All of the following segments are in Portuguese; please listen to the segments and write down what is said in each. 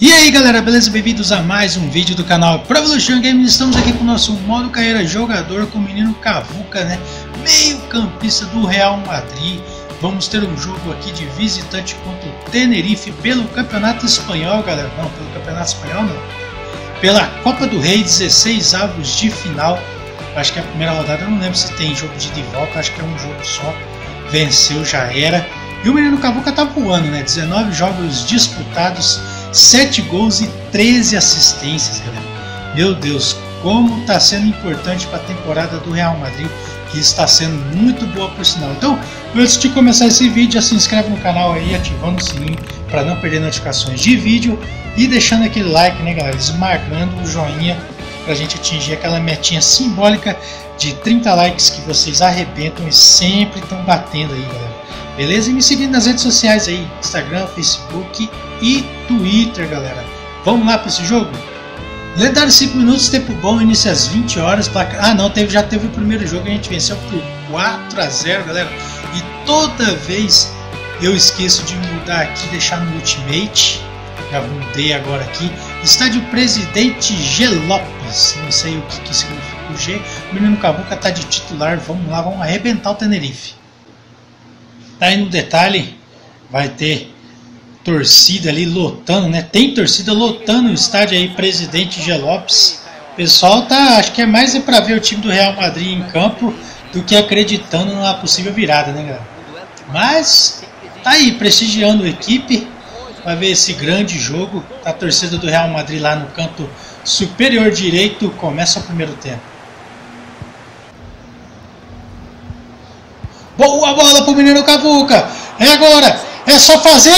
E aí galera, beleza? Bem-vindos a mais um vídeo do canal Pro Evolution Games. Estamos aqui com o nosso modo carreira jogador com o menino Cavuca, né? Meio campista do Real Madrid. Vamos ter um jogo aqui de visitante contra o Tenerife pelo Campeonato Espanhol, galera. Não, pelo Campeonato Espanhol não. Pela Copa do Rei, 16 avos de final. Acho que a primeira rodada, eu não lembro se tem jogo de ida e volta, acho que é um jogo só. Venceu, já era. E o menino Cavuca tá voando, né? 19 jogos disputados 7 gols e 13 assistências, galera. Meu Deus, como está sendo importante para a temporada do Real Madrid, que está sendo muito boa por sinal. Então, antes de começar esse vídeo, já se inscreve no canal aí, ativando o sininho para não perder notificações de vídeo e deixando aquele like, né, galera? Esmagando o joinha para a gente atingir aquela metinha simbólica de 30 likes que vocês arrebentam e sempre estão batendo aí, galera. Beleza? E me seguindo nas redes sociais aí, Instagram, Facebook e Twitter, galera. Vamos lá para esse jogo? Lendário 5 minutos, tempo bom, início às 20 horas. Placa... Ah, não, teve, já teve o primeiro jogo, a gente venceu por 4 a 0, galera. E toda vez eu esqueço de mudar aqui, deixar no Ultimate. Já mudei agora aqui. Estádio Presidente G. Lopes. Não sei o que, que significa o G. O menino Cavuca tá de titular. Vamos lá, vamos arrebentar o Tenerife. Tá aí no detalhe. Vai ter torcida ali lotando, né? Tem torcida lotando o estádio aí, Presidente G. Lopes. O pessoal tá, acho que é mais é para ver o time do Real Madrid em campo do que acreditando numa possível virada, né, galera? Mas tá aí prestigiando a equipe. Vai ver esse grande jogo. A torcida do Real Madrid lá no canto superior direito começa o primeiro tempo. Boa bola pro menino Cavuca. É agora. É só fazer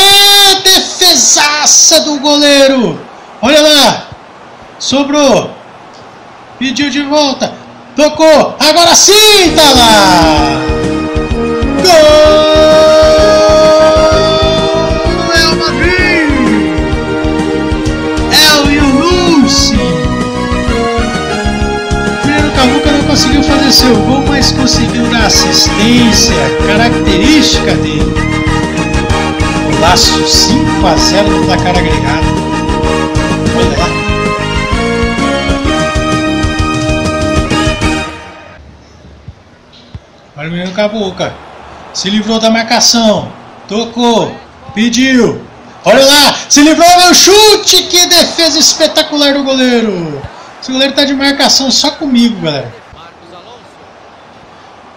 defesaça do goleiro. Olha lá. Sobrou. Pediu de volta. Tocou. Agora sim, tá lá. Gol! Seu gol, mas conseguiu dar assistência característica dele. Laço 5 a 0 no placar agregado. Olha lá. Olha o menino Cavuca. Se livrou da marcação. Tocou. Pediu. Olha lá. Se livrou do chute. Que defesa espetacular do goleiro. Esse goleiro tá de marcação só comigo, galera.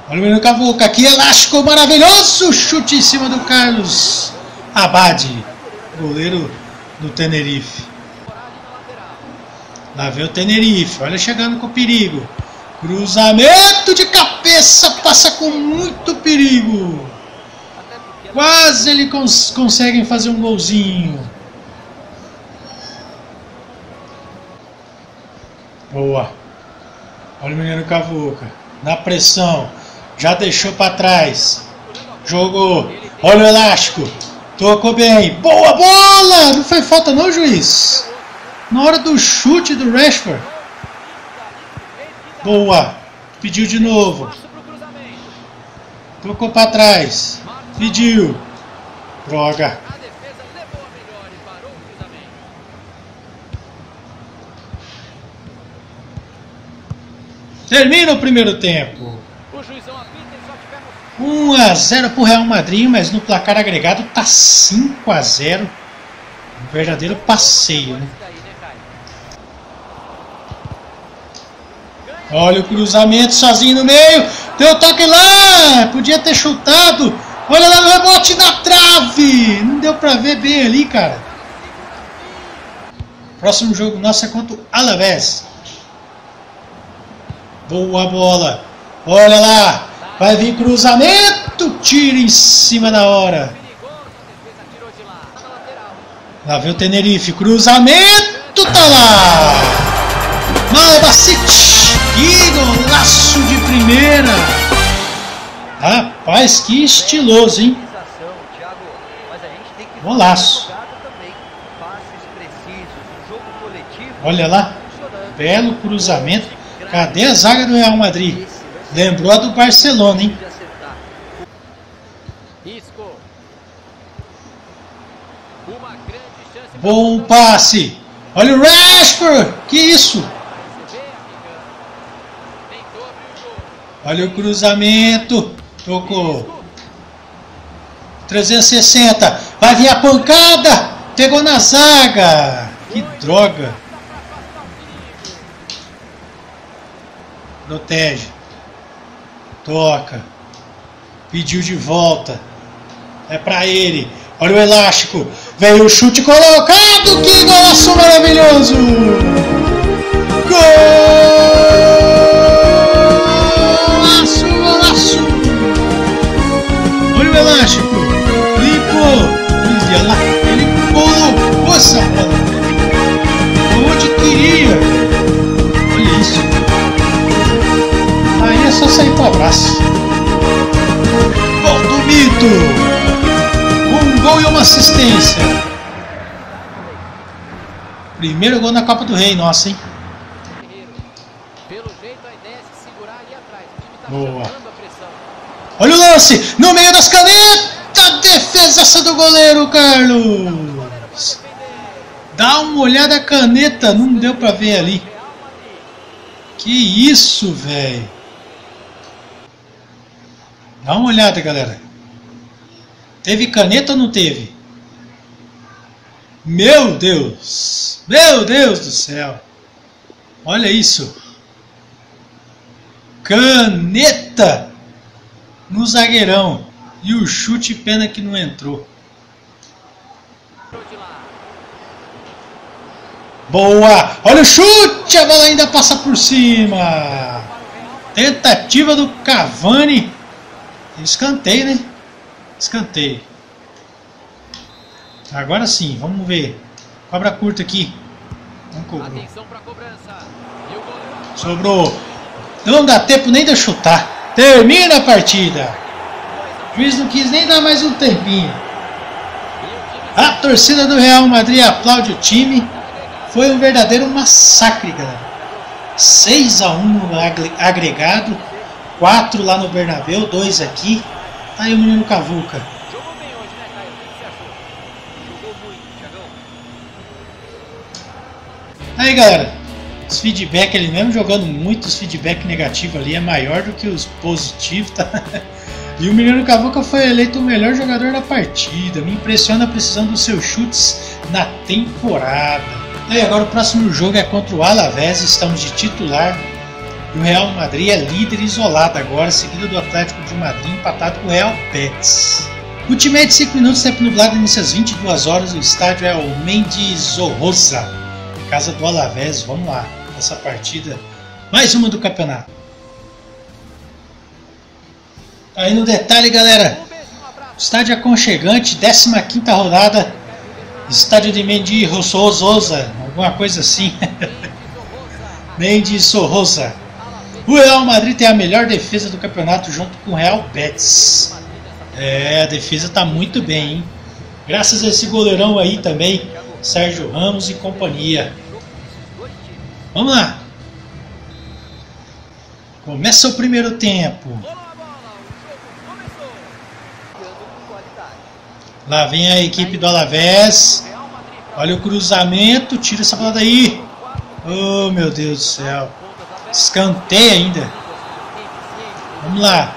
Olha o menino Cavuca. Que elástico maravilhoso. Chute em cima do Carlos. Abade, goleiro do Tenerife. Lá vem o Tenerife, olha chegando com perigo. Cruzamento de cabeça, passa com muito perigo. Quase ele cons conseguem fazer um golzinho. Boa. Olha o menino Cavuca. Na pressão. Já deixou para trás. Jogou. Olha o elástico. Tocou bem. Boa bola! Não foi falta não, juiz. Na hora do chute do Rashford. Boa. Pediu de novo. Tocou para trás. Pediu. Droga. Termina o primeiro tempo. 1 a 0 para o Real Madrid, mas no placar agregado tá 5 a 0. Um verdadeiro passeio, né? Olha o cruzamento sozinho no meio. Deu toque lá. Podia ter chutado. Olha lá o rebote na trave. Não deu para ver bem ali, cara. Próximo jogo nosso é contra o Alavés. Boa bola. Olha lá. Vai vir cruzamento, tiro em cima da hora. Lá vem o Tenerife, cruzamento, tá lá. Malbacite, que golaço de primeira. Rapaz, que estiloso, hein? Golaço. Olha lá, belo cruzamento. Cadê a zaga do Real Madrid? Lembrou a do Barcelona, hein? Bom passe. Olha o Rashford. Que isso? Olha o cruzamento. Tocou. 360. Vai vir a pancada. Pegou na zaga. Que droga. Protege. Toca. Pediu de volta. É pra ele. Olha o elástico. Veio o chute colocado. Que golaço maravilhoso. Golaço, abraço. Gol do Mito gol e uma assistência. Primeiro gol na Copa do Rei, nossa, hein? Boa. Olha o lance! No meio das canetas! Defesa do goleiro, Carlos! Dá uma olhada a caneta, não deu pra ver ali. Que isso, velho! Dá uma olhada, galera. Teve caneta ou não teve? Meu Deus! Meu Deus do céu! Olha isso! Caneta no zagueirão. E o chute, pena que não entrou. Boa! Olha o chute! A bola ainda passa por cima. Tentativa do Cavani. Escanteio, né? Escanteio. Agora sim, vamos ver. Cobra curta aqui. Não cobrou. Sobrou. Não dá tempo nem de chutar. Termina a partida. O juiz não quis nem dar mais um tempinho. A torcida do Real Madrid aplaude o time. Foi um verdadeiro massacre, galera. 6 a 1 no agregado. 4 lá no Bernabéu, 2 aqui. Tá aí o menino Cavuca. Né, Thiagão. Aí, galera. Os feedback, ele mesmo jogando muito, os feedback negativo ali é maior do que os positivos, tá? E o menino Cavuca foi eleito o melhor jogador da partida. Me impressiona a precisão dos seus chutes na temporada. E agora o próximo jogo é contra o Alavés. Estamos de titular e o Real Madrid é líder isolado agora, seguido do Atlético de Madrid, empatado com o Real Betis. Ultimate 5 minutos, tempo nublado, inicia às 22 horas. O estádio é o Mendes Rosa, casa do Alavés. Vamos lá, essa partida, mais uma do campeonato. Aí no detalhe, galera, estádio aconchegante, 15 rodada, estádio de Mendes Rosa, alguma coisa assim. Mendes Rosa. O Real Madrid tem a melhor defesa do campeonato junto com o Real Betis. É, a defesa está muito bem, hein? Graças a esse goleirão aí também, Sérgio Ramos e companhia. Vamos lá. Começa o primeiro tempo. Lá vem a equipe do Alavés. Olha o cruzamento, tira essa bola daí. Oh, meu Deus do céu. Escanteio ainda. Vamos lá.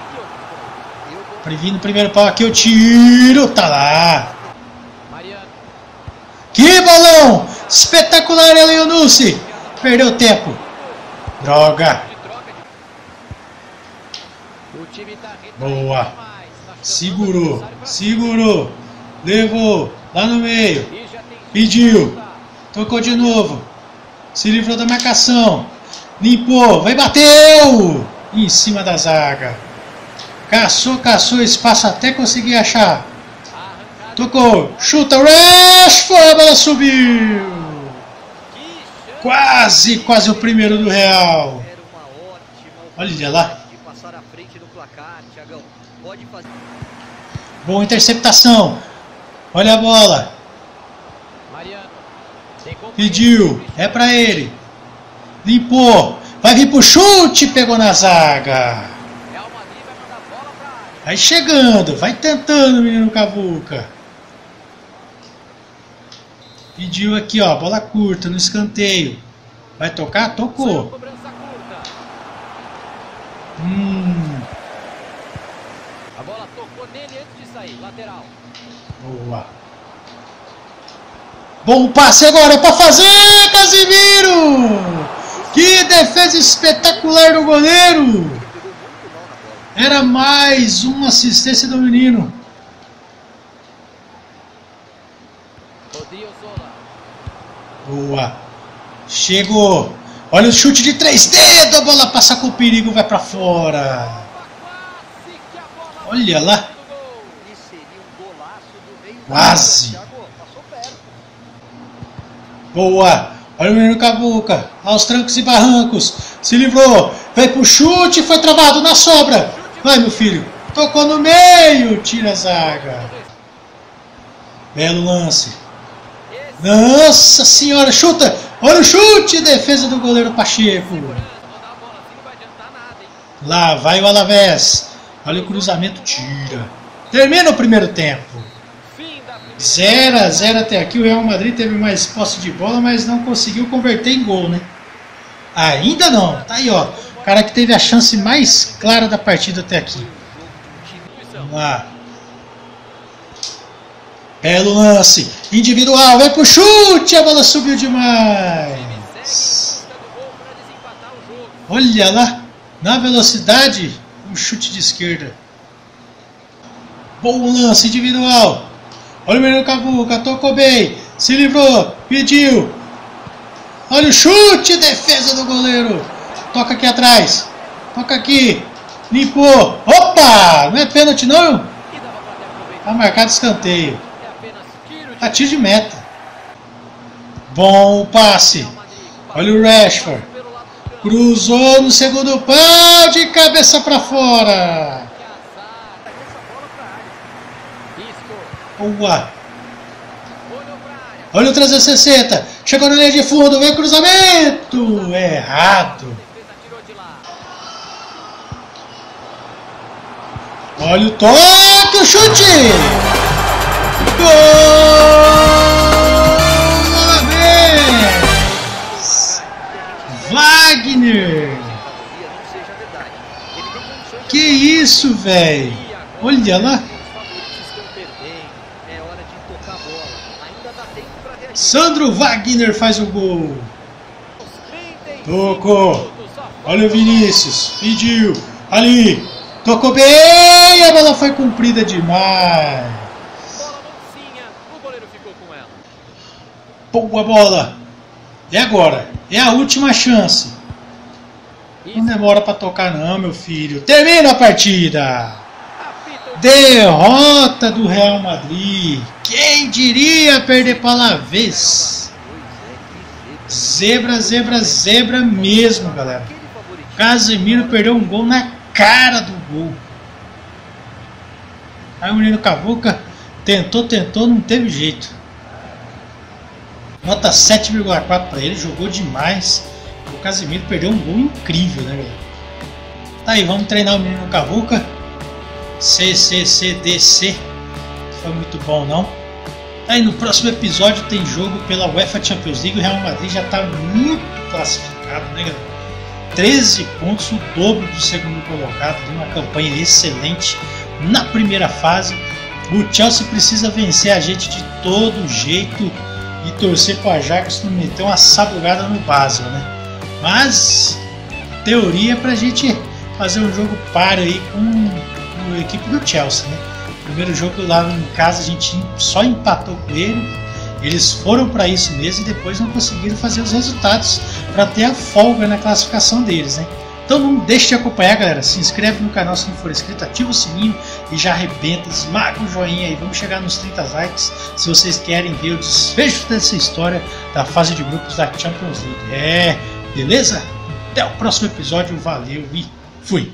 Previndo o primeiro pau aqui, o tiro. Tá lá. Que balão! Espetacular, Eleonucci. Perdeu tempo. Droga. Boa. Segurou. Segurou. Levou. Lá no meio. Pediu. Tocou de novo. Se livrou da marcação. Limpou, vai bateu! Em cima da zaga. Caçou, caçou espaço até conseguir achar. Tocou, chuta, Rashford, a bola subiu! Quase, quase o primeiro do Real. Olha lá. Boa interceptação. Olha a bola. Pediu, é para ele. Limpou. Vai vir pro chute. Pegou na zaga. Vai chegando. Vai tentando, menino Cavuca. Pediu aqui, ó, bola curta no escanteio. Vai tocar? Tocou. Hum. A bola tocou nele antes de sair, lateral. Boa. Bom passe agora para fazer, Casimiro! Que defesa espetacular do goleiro! Era mais uma assistência do menino. Boa. Chegou. Olha o chute de três dedos. A bola passa com perigo, vai para fora. Olha lá. Quase. Boa. Olha o menino Cabuca. Aos trancos e barrancos. Se livrou. Vai pro chute. Foi travado na sobra. Vai, meu filho. Tocou no meio. Tira a zaga. Belo lance. Nossa senhora, chuta! Olha o chute! Defesa do goleiro Pacheco. Lá vai o Alavés. Olha o cruzamento, tira. Termina o primeiro tempo. 0 a 0 até aqui. O Real Madrid teve mais posse de bola, mas não conseguiu converter em gol, né? Ainda não. Tá aí, ó. O cara que teve a chance mais clara da partida até aqui. Vamos lá. Belo lance. Individual. Vai pro chute. A bola subiu demais. Olha lá. Na velocidade. Um chute de esquerda. Bom lance individual. Olha o menino Cavuca. Tocou bem. Se livrou. Pediu. Olha o chute. Defesa do goleiro. Toca aqui atrás. Toca aqui. Limpou. Opa! Não é pênalti não? Tá marcado escanteio. A tiro de meta. Bom passe. Olha o Rashford. Cruzou no segundo pau de cabeça para fora. Boa. Olha o 360. Chegou na linha de fundo. Vem cruzamento. Errado. Olha o toque. O chute. Wagner! Que isso, velho? Olha lá. Sandro Wagner faz o gol. Tocou. Olha o Vinícius. Pediu. Ali. Tocou bem. A bola foi cumprida demais. Boa bola. E agora? É a última chance. Não demora para tocar não, meu filho. Termina a partida. Derrota do Real Madrid. Quem diria perder para vez? Zebra, zebra, zebra mesmo, galera. Casemiro perdeu um gol na cara do gol. Aí o menino Cavuca tentou, tentou, não teve jeito. Nota 7,4 para ele, jogou demais. O Casemiro perdeu um gol incrível, né, galera? Tá aí, vamos treinar o menino Cavuca. CCCDC. Foi muito bom, não? Aí, no próximo episódio tem jogo pela UEFA Champions League. O Real Madrid já está muito classificado, né, galera? 13 pontos, o dobro do segundo colocado. Uma campanha excelente na primeira fase. O Chelsea precisa vencer a gente de todo jeito e torcer para o Ajax não meter uma sabugada no Basel, né? Mas teoria para a gente fazer um jogo par aí com equipe do Chelsea, né? Primeiro jogo lá em casa a gente só empatou com ele. Eles foram para isso mesmo e depois não conseguiram fazer os resultados para ter a folga na classificação deles, né? Então não deixe de acompanhar, galera. Se inscreve no canal se não for inscrito, ativa o sininho e já arrebenta, esmaga o joinha aí. Vamos chegar nos 30 likes se vocês querem ver o desfecho dessa história da fase de grupos da Champions League. É, beleza? Até o próximo episódio, valeu e fui!